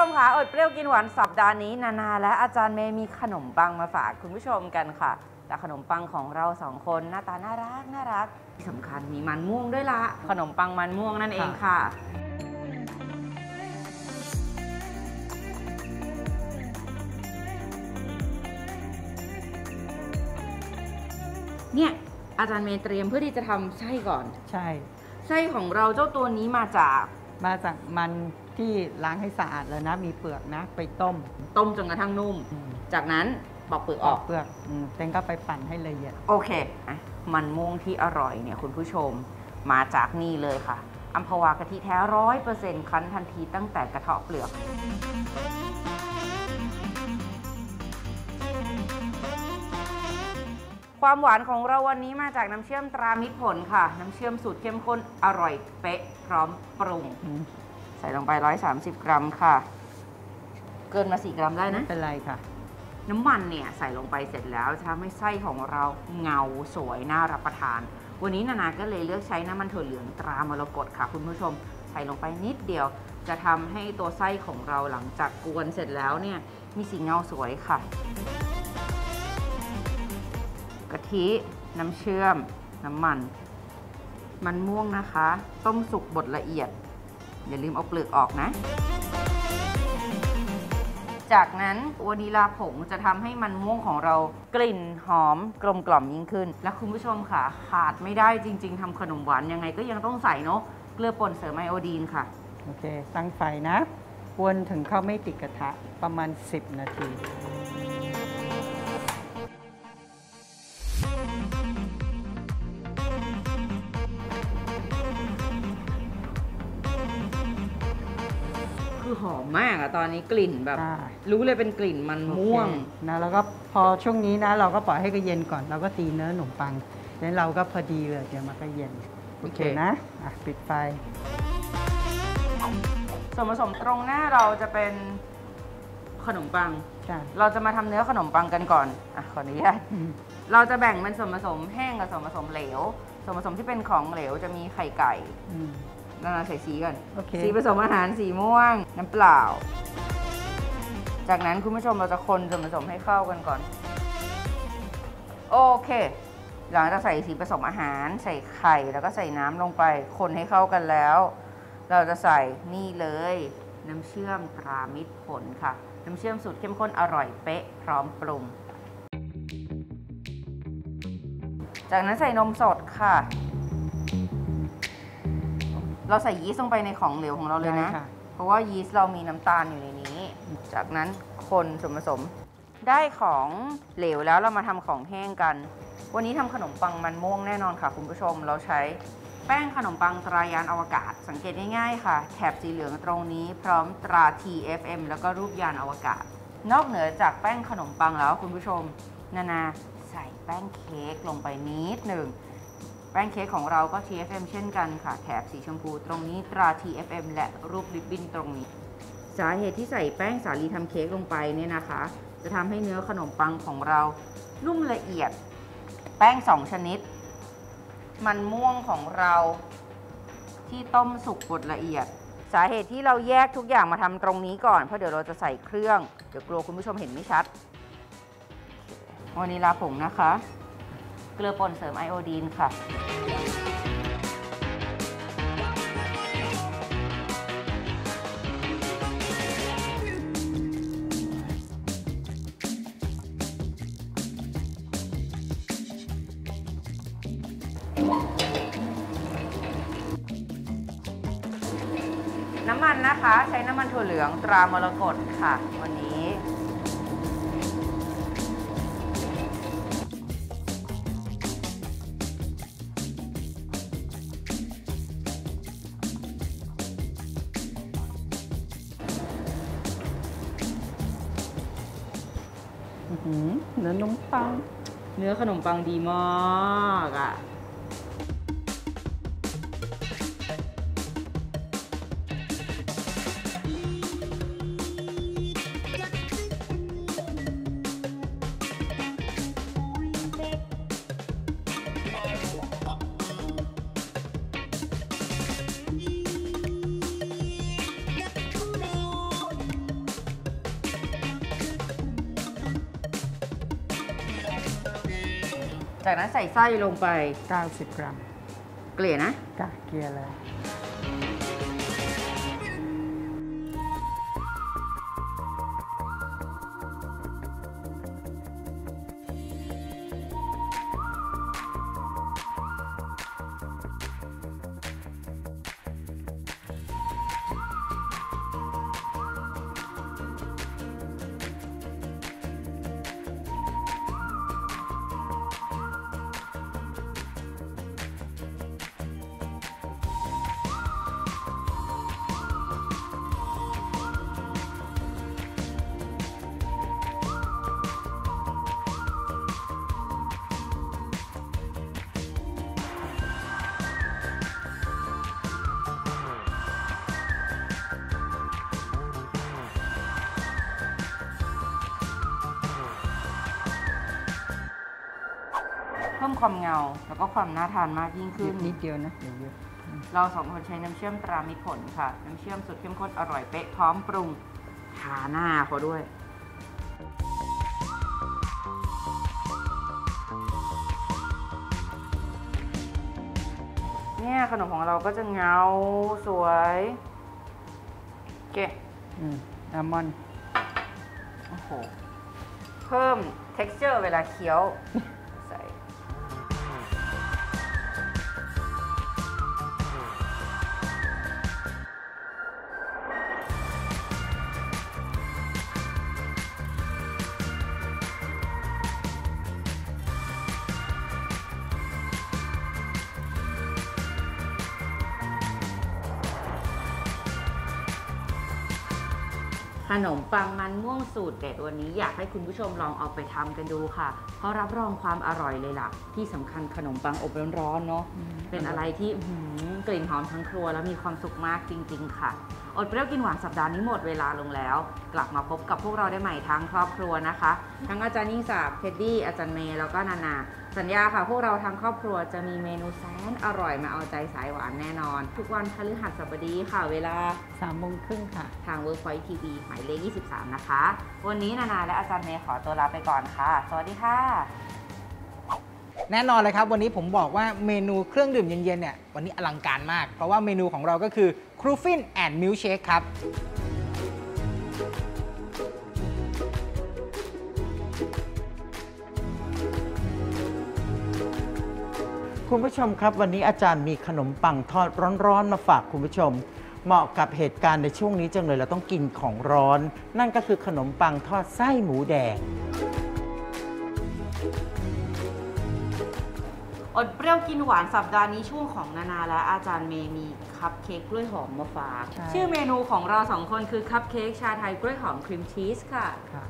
ชมคะอดเปรี้ยวกินหวานสัปดาห์นี้นานาและอาจารย์เมย์มีขนมปังมาฝากคุณผู้ชมกันค่ะ แต่ขนมปังของเราสองคนหน้าตาน่ารักน่ารักที่สำคัญมีมันม่วงด้วยละขนมปังมันม่วงนั่นเองค่ะ เนี่ยอาจารย์เมย์เตรียมเพื่อที่จะทำไส้ก่อน ใช่ ไส้ของเราเจ้าตัวนี้มาจากมาจากมัน ที่ล้างให้สะอาดแล้วนะ มีเปลือกนะ ไปต้มต้มจนกระทั่งนุ่ม อืมจากนั้นปอกเปลือกออออก กเปลือกอืมเต็งก็ไปปั่นให้ละเอียด โอเคอะมันม่วงที่อร่อยเนี่ยคุณผู้ชมมาจากนี่เลยค่ะอัมพวากะทิแท้ร้อยเปอร์เซ็นต์คั้นทันทีตั้งแต่กระเทาะเปลือก ความหวานของเราวันนี้มาจากน้ำเชื่อมตรามิตรผลค่ะ น้ำเชื่อมสูตรเข้มข้นอร่อยเป๊ะพร้อมปรุง อืม ใส่ลงไป 130 กรัมค่ะ เกินมา 4 กรัมได้ไม่นะเป็นไรค่ะ น้ำมันเนี่ยใส่ลงไปเสร็จแล้วจะทำให้ไส้ของเราเงาสวยน่ารับประทาน วันนี้นานาก็เลยเลือกใช้น้ำมันถั่วเหลืองตรามรกตค่ะ คุณผู้ชม ใส่ลงไปนิดเดียว จะทำให้ตัวไส้ของเราหลังจากกวนเสร็จแล้วเนี่ยมีสีเงาสวยค่ะ กะทิน้ำเชื่อม น้ำมัน มันม่วงนะคะ ต้มสุกบดละเอียด อย่าลืมเอาเปลือกออกนะ จากนั้นวานิลาผงจะทำให้มันม่วงของเรากลิ่นหอมกลมกล่อมยิ่งขึ้น และคุณผู้ชมค่ะขาดไม่ได้จริง ๆทำขนมหวานยังไงก็ยังต้องใส่เนาะเกลือป่นเสริมไอโอดีนค่ะ โอเค ตั้งไฟนะ วนถึงเข้าไม่ติดกระทะประมาณ 10 นาที กอะตอนนี้กลิ่นแบบ อ่า รู้เลยเป็นกลิ่นมันม่วง โอเคนะแล้วก็พอช่วงนี้นะ เราก็ปล่อยให้ก็เย็นก่อน เราก็ตีเนื้อขนมปังแล้วเราก็พอดีเลยเดี๋ยวมันก็เย็นโอเค นะอะปิดไฟ ส่วนผสมตรงหน้าเราจะเป็นขนมปัง จ้ะเราจะมาทำเนื้อขนมปังกันก่อนอะขออนุญาต อืมเราจะแบ่งเป็นส่วนผสมแห้งกับส่วนผสมเหลว ส่วนผสมที่เป็นของเหลวจะมีไข่ไก่ อืม นานาใส่สีก่อน โอเค สีผสมอาหารสีม่วง น้ำเปล่า จากนั้นคุณผู้ชมเราจะคนส่วนผสมให้เข้ากันก่อน โอเค หลังจากใส่สีผสมอาหาร ใส่ไข่แล้วก็ใส่น้ำลงไป คนให้เข้ากันแล้ว เราจะใส่นี่เลย น้ำเชื่อมตรามิตรผลค่ะ น้ำเชื่อมสูตรเข้มข้นอร่อยเป๊ะ พร้อมปรุง จากนั้นใส่นมสดค่ะ เราใส่ยีสต์ลงไปในของเหลวของเราเลยนะได้ค่ะเพราะว่ายีสต์เรามีน้ำตาลอยู่ในนี้ จากนั้นคนส่วนผสม ได้ของเหลวแล้วเรามาทำของแห้งกัน วันนี้ทำขนมปังมันม่วงแน่นอนค่ะ คุณผู้ชมเราใช้แป้งขนมปังตรายานอวกาศ สังเกตง่ายๆค่ะ แถบสีเหลืองตรงนี้พร้อมตรา TFM แล้วก็รูปยานอวกาศ นอกเหนือจากแป้งขนมปังแล้วคุณผู้ชม นานาใส่แป้งเค้กลงไปนิดหนึ่ง แป้งเค้กของเราก็ TFM เช่นกันค่ะ แถบสีชมพูตรงนี้ตรา TFM และรูปริบบิ้นตรงนี้ สาเหตุที่ใส่แป้งสาลีทำเค้กลงไปเนี่ยนะคะ จะทำให้เนื้อขนมปังของเรานุ่มละเอียด แป้งสองชนิด มันม่วงของเราที่ต้มสุกบดละเอียด สาเหตุที่เราแยกทุกอย่างมาทำตรงนี้ก่อนเพราะเดี๋ยวเราจะใส่เครื่อง เดี๋ยวกลัวคุณผู้ชมเห็นไม่ชัดวานิลาผงนะคะ เกลือป่นเสริมไอโอดีนค่ะ น้ำมันนะคะ ใช้น้ำมันถั่วเหลืองตรามรกตค่ะ วันนี้ เนื้อขนมปัง เนื้อขนมปังดีมากอะ่ จากนั้นใส่ไส้ลงไป 90 กรัม เกลี่ยนะ กะเกลียร์เลย เพิ่มความเงา แล้วก็ความน่าทานมากยิ่งนิขึ้ดนนิดเดียวนะเดี๋ยวเยอะเราสองคนใช้น้ำเชื่อมตรามิตรผลค่ะ น้ำเชื่อมสุดเข้มข้นอร่อยเป๊ะพร้อมปรุงทาหน้าเขาด้วย เนี่ยขนมของเราก็จะเงาสวยเก๋อืมอัลมอนด์โอ้โห เพิ่ม texture เวลาเคี้ยว ขนมปังมันม่วงสูตรเด็ดวันนี้อยากให้คุณผู้ชมลองเอาไปทำกันดูค่ะ เพราะรับรองความอร่อยเลยล่ะ ที่สำคัญขนมปังอบร้อนๆเนาะเป็นอะไรที่กลิ่นหอมทั้งครัวแล้วมีความสุขมากจริง ๆ ค่ะ อดเปรี้ยวกินหวานสัปดาห์นี้หมดเวลาลงแล้ว กลับมาพบกับพวกเราได้ใหม่ทั้งครอบครัวนะคะ ทั้งอาจารย์ยิ่งศักดิ์เท็ดดี้อาจารย์เมย์แล้วก็นานา สัญญาค่ะ พวกเราทั้งครอบครัวจะมีเมนูแสนอร่อยมาเอาใจสายหวานแน่นอน ทุกวันพฤหัสบดีค่ะเวลาสามโมงครึ่งค่ะ ทาง Workpoint TV หมายเลข 23 นะคะ วันนี้นานาและอาจารย์เมย์ขอตัวลาไปก่อนค่ะ สวัสดีค่ะ แน่นอนเลยครับ วันนี้ผมบอกว่าเมนูเครื่องดื่มเย็นๆเนี่ยวันนี้อลังการมาก เพราะว่าเมนูของเราก็คือ ครูฟินแอนด์มิลเชคครับคุณผู้ชมครับวันนี้อาจารย์มีขนมปังทอดร้อนๆมาฝากคุณผู้ชม เหมาะกับเหตุการณ์ในช่วงนี้จังเลยเราต้องกินของร้อน นั่นก็คือขนมปังทอดไส้หมูแดง อดเปรี้ยวกินหวานสัปดาห์นี้ช่วงของนานาและอาจารย์เมย์มี คัพเค้กกล้วยหอมมาฝาก ใช่ ชื่อเมนูของเราสองคนคือคัพเค้กชาไทยกล้วยหอมครีมชีสค่ะ ค่ะ